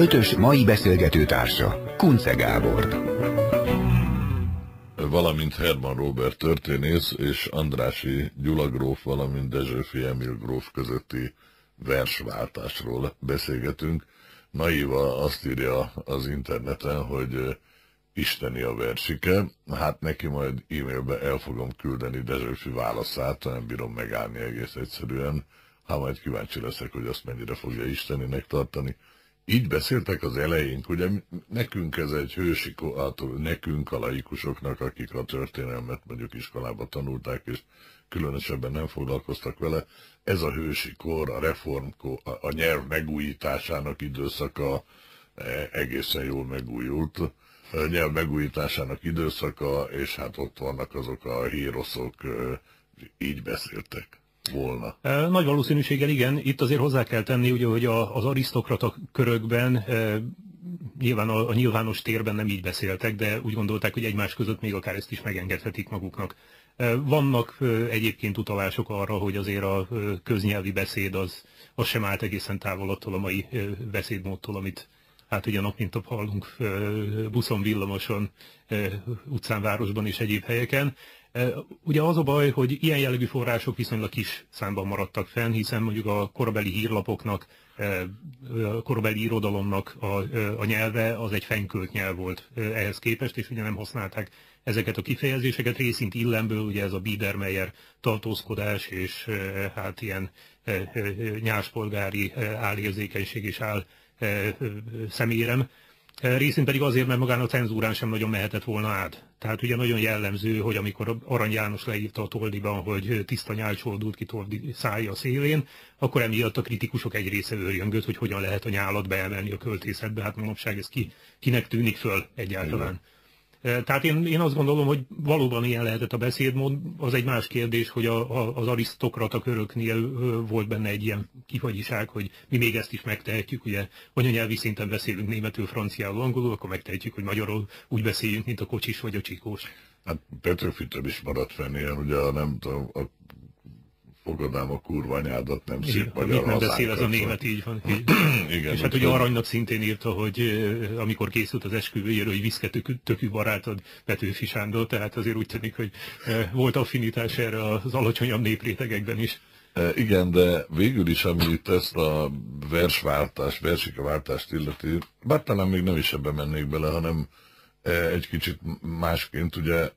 Ötös mai beszélgető társa, Kunce Gábor. Valamint Herman Robert történész és Andrási Gyula gróf, valamint Dezsőfi Emil gróf közötti versváltásról beszélgetünk. Naiva azt írja az interneten, hogy isteni a versike. Hát neki majd e-mailbe el fogom küldeni Dezsőfi válaszát, nem bírom megállni egész egyszerűen. Ha majd kíváncsi leszek, hogy azt mennyire fogja isteninek tartani. Így beszéltek az elején, ugye nekünk ez egy hősi, nekünk a laikusoknak, akik a történelmet mondjuk iskolába tanulták, és különösebben nem foglalkoztak vele, ez a hősi kor, a reformkor, a nyelv megújításának időszaka e, egészen jól megújult, a nyelv megújításának időszaka, és hát ott vannak azok a híroszok, így beszéltek volna. Nagy valószínűséggel igen. Itt azért hozzá kell tenni, ugye, hogy az arisztokrata körökben nyilván a, a nyilvános térben nem így beszéltek, de úgy gondolták, hogy egymás között még akár ezt is megengedhetik maguknak. Vannak egyébként utalások arra, hogy azért a köznyelvi beszéd az, az sem állt egészen távol attól a mai beszédmódtól, amit hát ugye nap mint nap hallunk buszon, villamoson, utcán, városban és egyéb helyeken. Ugye az a baj, hogy ilyen jellegű források viszonylag kis számban maradtak fenn, hiszen mondjuk a korabeli hírlapoknak, a korabeli irodalomnak a, a nyelve az egy fenkölt nyelv volt ehhez képest, és ugye nem használták ezeket a kifejezéseket, részint illemből, ugye ez a Biedermeier tartózkodás, és hát ilyen nyáspolgári álérzékenység és áll szemérem, részint pedig azért, mert magán a cenzúrán sem nagyon mehetett volna át. Tehát ugye nagyon jellemző, hogy amikor Arany János leírta a Toldiban, hogy tiszta nyálcsoldult ki Toldi szája szélén, akkor emiatt a kritikusok egy része őrjöngött, hogy hogyan lehet a nyálat beemelni a költészetbe. Hát manapság ez ki, kinek tűnik föl egyáltalán. Igen. Tehát én, én azt gondolom, hogy valóban ilyen lehetett a beszédmód. Az egy más kérdés, hogy a, a, az arisztokrata köröknél volt benne egy ilyen kifagyiság, hogy mi még ezt is megtehetjük, ugye anyanyelvi szinten beszélünk németül, franciául, angolul, akkor megtehetjük, hogy magyarul úgy beszéljünk, mint a kocsis vagy a csikós. Hát Petőfitől is maradt fenn ilyen, ugye nem tudom, a fogadám a kurva anyádat, nem Igen, szép magyar nem beszél, ez a német így van. Így. Igen, és hát ugye Aranynak szintén írta, hogy amikor készült az esküvőjéről, hogy viszketökű tökű barátod Petőfi Sándor, tehát azért úgy tűnik, hogy volt affinitás erre az alacsonyabb néprétegekben is. Igen, de végül is, ami itt ezt a versváltást, versikaváltást illeti, bár talán még nem is ebben mennék bele, hanem egy kicsit másként, ugye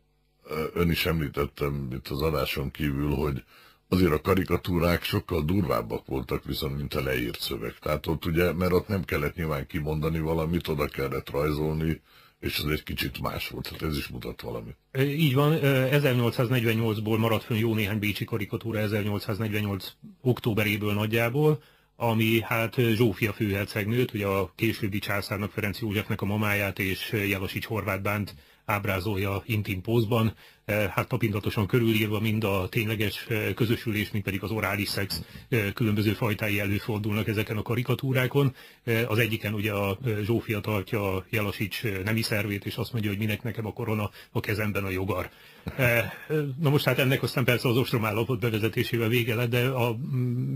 ön is említettem itt az adáson kívül, hogy azért a karikatúrák sokkal durvábbak voltak viszont, mint a leírt szöveg. Tehát ott ugye, mert ott nem kellett nyilván kimondani valamit, oda kellett rajzolni, és az egy kicsit más volt, tehát ez is mutat valamit. Így van, 1848-ból maradt fönn jó néhány bécsi karikatúra 1848 októberéből nagyjából, ami hát Zsófia főhercegnőt, ugye a későbbi császárnak Ferenc Józsefnek a mamáját és Jelasics Horváth Bánt ábrázolja intim pózban, eh, hát tapintatosan körülírva mind a tényleges eh, közösülés, mind pedig az orális szex eh, különböző fajtái előfordulnak ezeken a karikatúrákon. Az egyiken ugye a Zsófia tartja Jelasics nemi szervét, és azt mondja, hogy minek nekem a korona, a kezemben a jogar. Na most hát ennek aztán persze az ostromállapot bevezetésével vége lett, de a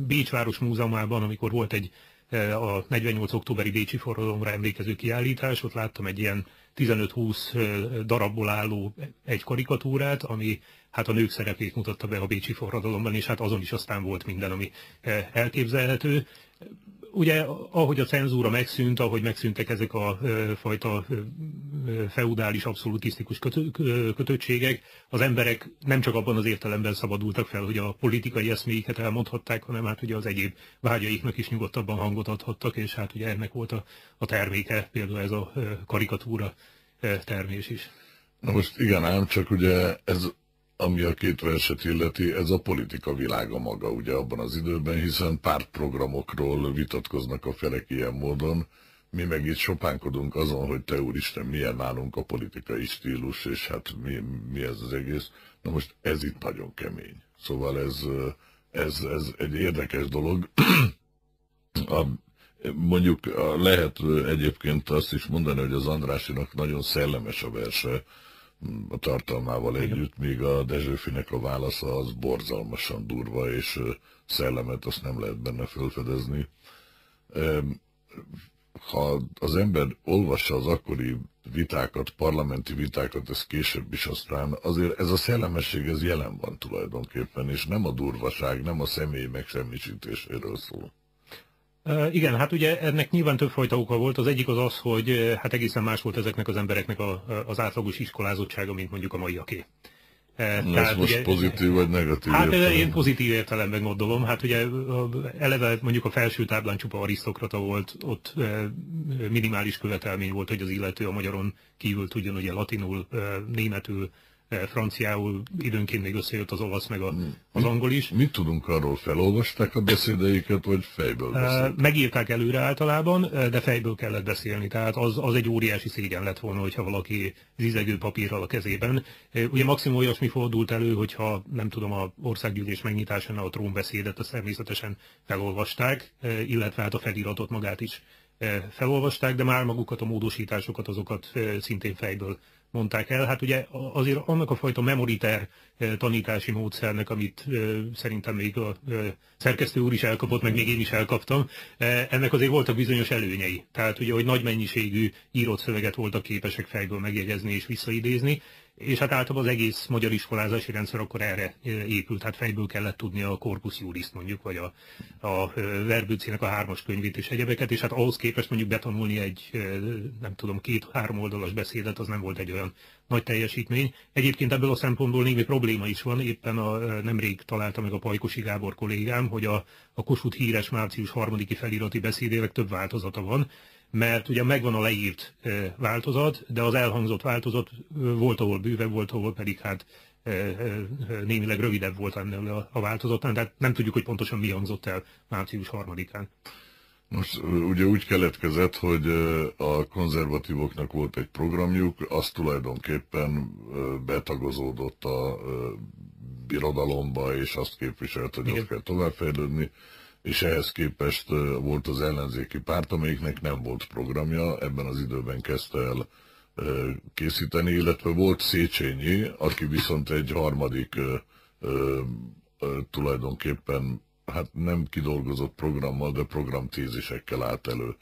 Bécsváros Múzeumában, amikor volt egy a 48. októberi Bécsi forradalomra emlékező kiállítás, ott láttam egy ilyen 15-20 darabból álló egy karikatúrát, ami hát a nők szerepét mutatta be a Bécsi forradalomban, és hát azon is aztán volt minden, ami elképzelhető ugye, ahogy a cenzúra megszűnt, ahogy megszűntek ezek a fajta feudális, abszolutisztikus kötö, kötöttségek, az emberek nem csak abban az értelemben szabadultak fel, hogy a politikai eszméiket elmondhatták, hanem hát ugye az egyéb vágyaiknak is nyugodtabban hangot adhattak, és hát ugye ennek volt a, a terméke, például ez a karikatúra termés is. Na most igen, ám csak ugye ez ami a két verset illeti, ez a politika világa maga ugye abban az időben, hiszen pártprogramokról vitatkoznak a felek ilyen módon, mi meg itt sopánkodunk azon, hogy te úristen, milyen nálunk a politikai stílus, és hát mi, mi ez az egész. Na most ez itt nagyon kemény. Szóval ez, ez, ez egy érdekes dolog. A, mondjuk lehet egyébként azt is mondani, hogy az Andrásinak nagyon szellemes a verse, a tartalmával együtt, míg a Dezsőfinek a válasza az borzalmasan durva, és szellemet azt nem lehet benne felfedezni. ha az ember olvassa az akkori vitákat, parlamenti vitákat, ez később is aztán, azért ez a szellemesség ez jelen van tulajdonképpen, és nem a durvaság, nem a személy megsemmisítéséről szól. Igen, hát ugye ennek nyilván többfajta oka volt. Az egyik az az, hogy hát egészen más volt ezeknek az embereknek a, az átlagos iskolázottsága, mint mondjuk a maiaké. Ez Tehát most ugye, pozitív vagy negatív Hát értelem? én pozitív értelemben gondolom. Hát ugye eleve mondjuk a felső táblán csupa arisztokrata volt, ott minimális követelmény volt, hogy az illető a magyaron kívül tudjon ugye latinul, németül, franciául, időnként még összejött az olasz meg a, az angol is. Mit tudunk arról? Felolvasták a beszédeiket, vagy fejből eh, beszéltek? Megírták előre általában, eh, de fejből kellett beszélni. Tehát az, az egy óriási szégyen lett volna, hogyha valaki zizegő papírral a kezében. Ugye maximum olyasmi fordult elő, hogyha nem tudom, a országgyűlés megnyitásánál a trónbeszédet, azt természetesen felolvasták, illetve hát a feliratot magát is felolvasták, de már magukat a módosításokat, azokat szintén fejből mondták el. Hát ugye azért annak a fajta memoriter eh, tanítási módszernek, amit eh, szerintem még a eh, szerkesztő úr is elkapott, meg még én is elkaptam, ennek azért voltak bizonyos előnyei. Tehát ugye, hogy nagy mennyiségű írott szöveget voltak képesek fejből megjegyezni és visszaidézni, és hát általában az egész magyar iskolázási rendszer akkor erre épült, hát fejből kellett tudni a Corpus Juris mondjuk, vagy a, a Verbőcének a hármas könyvét és egyebeket, és hát ahhoz képest mondjuk betanulni egy, nem tudom, két-három oldalas beszédet, az nem volt egy olyan nagy teljesítmény. Egyébként ebből a szempontból némi probléma is van, éppen a, nemrég találta meg a Pajkosi Gábor kollégám, hogy a, a Kossuth híres március harmadiki felirati beszédének több változata van, mert ugye megvan a leírt változat, de az elhangzott változat volt, ahol bővebb volt, ahol pedig hát némileg rövidebb volt ennél a változatán, tehát nem tudjuk, hogy pontosan mi hangzott el március harmadikán. Most ugye úgy keletkezett, hogy a konzervatívoknak volt egy programjuk, az tulajdonképpen betagozódott a birodalomba, és azt képviselt, hogy Igen. ott kell továbbfejlődni és ehhez képest volt az ellenzéki párt, amelyiknek nem volt programja, ebben az időben kezdte el készíteni, illetve volt Széchenyi, aki viszont egy harmadik tulajdonképpen hát nem kidolgozott programmal, de programtézisekkel állt elő.